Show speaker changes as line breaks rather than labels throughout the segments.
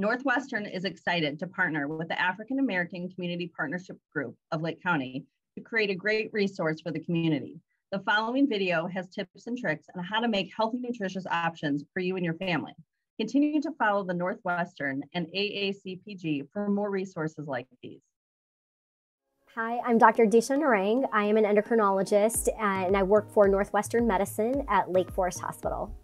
Northwestern is excited to partner with the African American Community Partnership Group of Lake County to create a great resource for the community. The following video has tips and tricks on how to make healthy, nutritious options for you and your family. Continue to follow the Northwestern and AACPG for more resources like these.
Hi, I'm Dr. Disha Narang. I am an endocrinologist and I work for Northwestern Medicine at Lake Forest Hospital.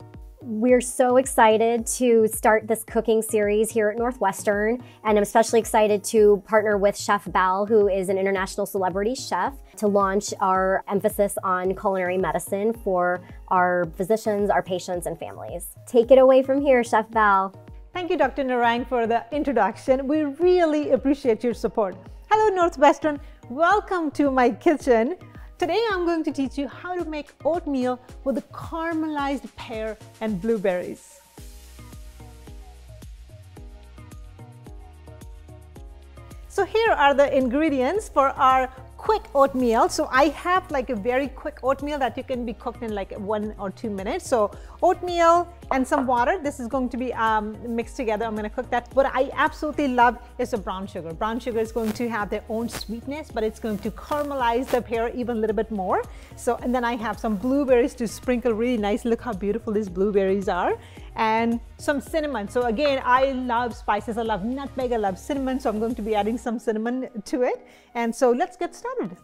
We're so excited to start this cooking series here at Northwestern, and I'm especially excited to partner with Chef Bell, who is an international celebrity chef, to launch our emphasis on culinary medicine for our physicians, our patients, and families. Take it away from here, Chef Bell.
Thank you, Dr. Narang, for the introduction. We really appreciate your support. Hello, Northwestern. Welcome to my kitchen. Today I'm going to teach you how to make oatmeal with a caramelized pear and blueberries. So here are the ingredients for our quick oatmeal. So I have like a very quick oatmeal that you can be cooked in like one or two minutes. So oatmeal and some water. This is going to be um, mixed together. I'm going to cook that. What I absolutely love is the brown sugar. Brown sugar is going to have their own sweetness, but it's going to caramelize the pear even a little bit more. So, and then I have some blueberries to sprinkle really nice. Look how beautiful these blueberries are and some cinnamon. So again, I love spices. I love nutmeg, I love cinnamon. So I'm going to be adding some cinnamon to it. And so let's get started.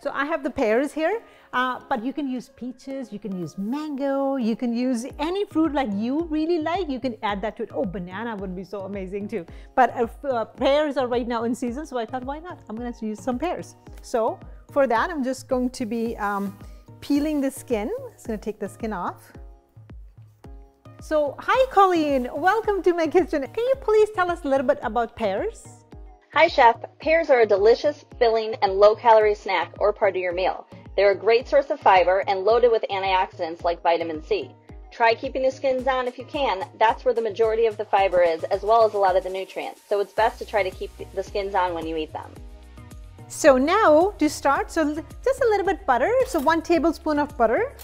So I have the pears here, uh, but you can use peaches, you can use mango, you can use any fruit like you really like, you can add that to it. Oh, banana would be so amazing too. But uh, uh, pears are right now in season, so I thought, why not? I'm gonna use some pears. So for that, I'm just going to be um, peeling the skin. I'm just gonna take the skin off. So, hi Colleen, welcome to my kitchen. Can you please tell us a little bit about pears?
Hi Chef, pears are a delicious, filling, and low-calorie snack or part of your meal. They're a great source of fiber and loaded with antioxidants like vitamin C. Try keeping the skins on if you can. That's where the majority of the fiber is, as well as a lot of the nutrients. So it's best to try to keep the skins on when you eat them.
So now to start, so just a little bit butter. So one tablespoon of butter.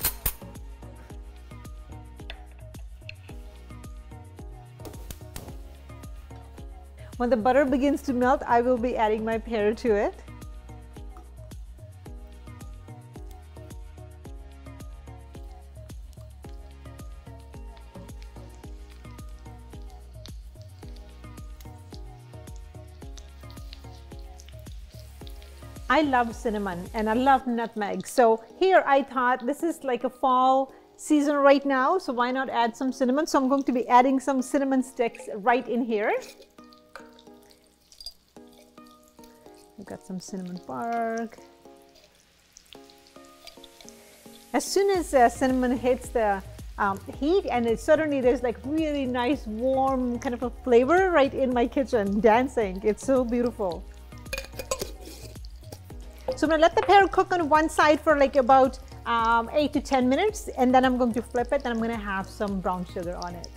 When the butter begins to melt, I will be adding my pear to it. I love cinnamon and I love nutmeg. So here I thought this is like a fall season right now. So why not add some cinnamon? So I'm going to be adding some cinnamon sticks right in here. We've got some cinnamon bark. As soon as uh, cinnamon hits the um, heat and it suddenly there's like really nice warm kind of a flavor right in my kitchen dancing. It's so beautiful. So I'm gonna let the pear cook on one side for like about um, 8 to 10 minutes and then I'm going to flip it and I'm gonna have some brown sugar on it.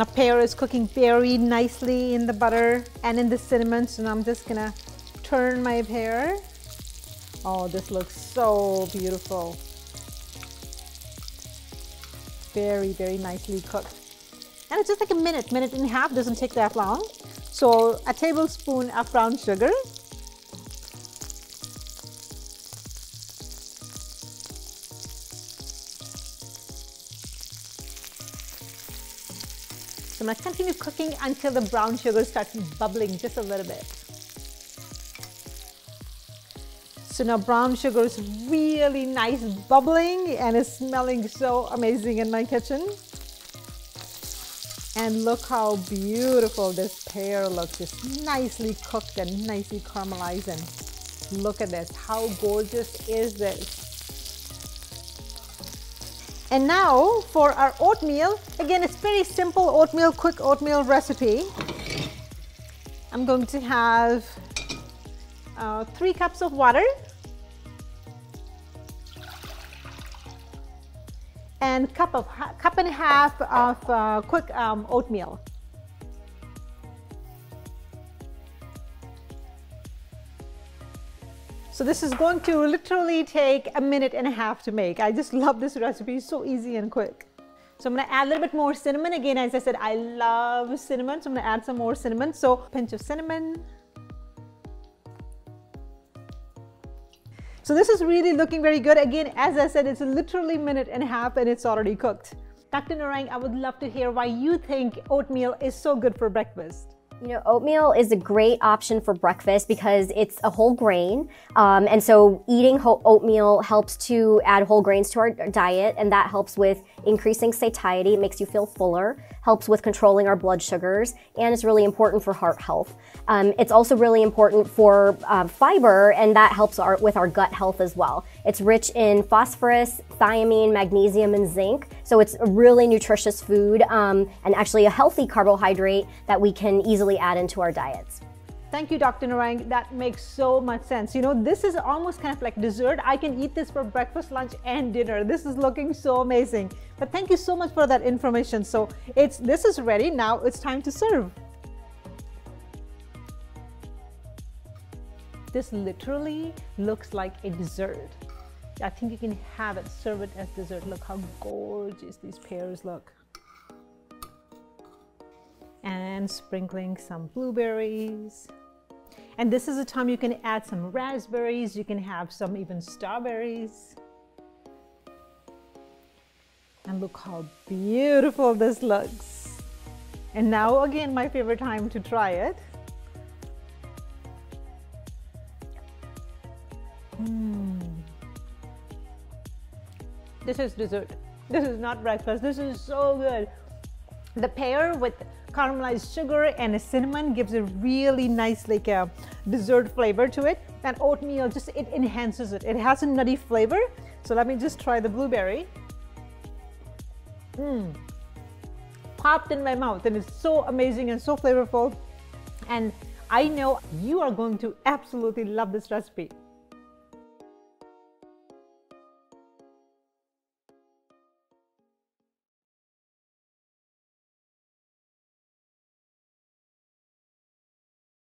Now pear is cooking very nicely in the butter and in the cinnamon. So now I'm just gonna turn my pear. Oh, this looks so beautiful. Very, very nicely cooked. And it's just like a minute, minute and a half, doesn't take that long. So a tablespoon of brown sugar So I'm gonna continue cooking until the brown sugar starts bubbling just a little bit. So now brown sugar is really nice bubbling and it's smelling so amazing in my kitchen. And look how beautiful this pear looks. Just nicely cooked and nicely caramelized. And look at this. How gorgeous is this? And now for our oatmeal, again, it's very simple oatmeal, quick oatmeal recipe. I'm going to have uh, three cups of water and cup of cup and a half of uh, quick um, oatmeal. So this is going to literally take a minute and a half to make. I just love this recipe, so easy and quick. So I'm gonna add a little bit more cinnamon. Again, as I said, I love cinnamon. So I'm gonna add some more cinnamon. So pinch of cinnamon. So this is really looking very good. Again, as I said, it's literally minute and a half and it's already cooked. Dr. Narang, I would love to hear why you think oatmeal is so good for breakfast.
You know, oatmeal is a great option for breakfast because it's a whole grain. Um, and so eating oatmeal helps to add whole grains to our diet, and that helps with increasing satiety. Makes you feel fuller, helps with controlling our blood sugars, and it's really important for heart health. Um, it's also really important for uh, fiber, and that helps our, with our gut health as well. It's rich in phosphorus, thiamine, magnesium, and zinc. So it's a really nutritious food um, and actually a healthy carbohydrate that we can easily add into our diets.
Thank you, Dr. Narang. That makes so much sense. You know, this is almost kind of like dessert. I can eat this for breakfast, lunch, and dinner. This is looking so amazing. But thank you so much for that information. So it's this is ready. Now it's time to serve. This literally looks like a dessert. I think you can have it, serve it as dessert. Look how gorgeous these pears look. And sprinkling some blueberries. And this is a time you can add some raspberries, you can have some even strawberries. And look how beautiful this looks. And now again, my favorite time to try it. Mm. This is dessert. This is not breakfast. This is so good. The pear with caramelized sugar and a cinnamon gives a really nice like a uh, dessert flavor to it. And oatmeal just it enhances it. It has a nutty flavor. So let me just try the blueberry. Mmm, popped in my mouth and it's so amazing and so flavorful. And I know you are going to absolutely love this recipe